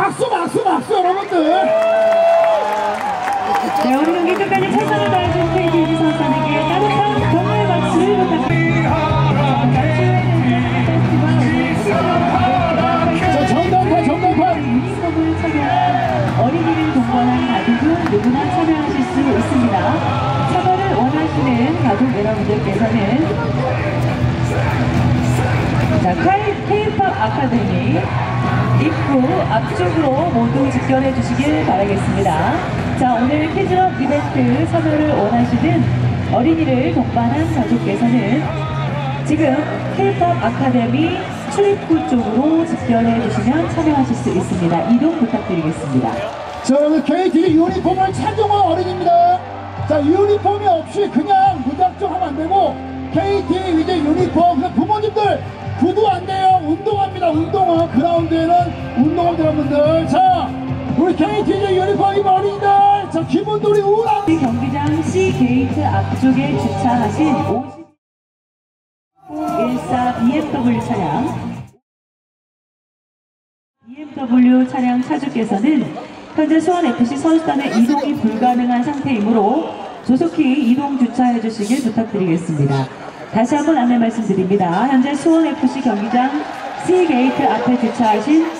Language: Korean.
박수 박수 여러분들 네, 오늘 경기 끝까지 최선을 다해준 KT 선수에게 따뜻한 격려의 박수를 부탁드립니다. 자 전광판 전광판 유니폼을 착용한 어린이를 동반한 가족은 누구나 참여하실 수 있습니다. 참여를 원하시는 가족 여러분들께서는 아카데미 입구 앞쪽으로 모두 직결해 주시길 바라겠습니다. 자, 오늘 캐즈업 이벤트 참여를 원하시는 어린이를 동반한 가족께서는 지금 K-팝 아카데미 출입구 쪽으로 직결해 주시면 참여하실 수 있습니다. 이동 부탁드리겠습니다. 자 오늘 KT 유니폼을 착용한 어린입니다 자 유니폼이 없이 그냥 무작정 하면 안 되고 KT 이제 유니폼 운동화 그라운드에는 운동화 여러분들 자 우리 KT 이제 유니폼 입은 어린이들 자 기분돌이 우울한 경기장 C 게이트 앞쪽에 주차하신 5014 BMW 차량 BMW 차량 차주께서는 현재 수원FC 선수단의 이동이 불가능한 상태이므로 조속히 이동 주차해 주시길 부탁드리겠습니다. 다시 한번 안내 말씀드립니다. 현재 수원FC 경기장 C 게이트 앞에 주차하신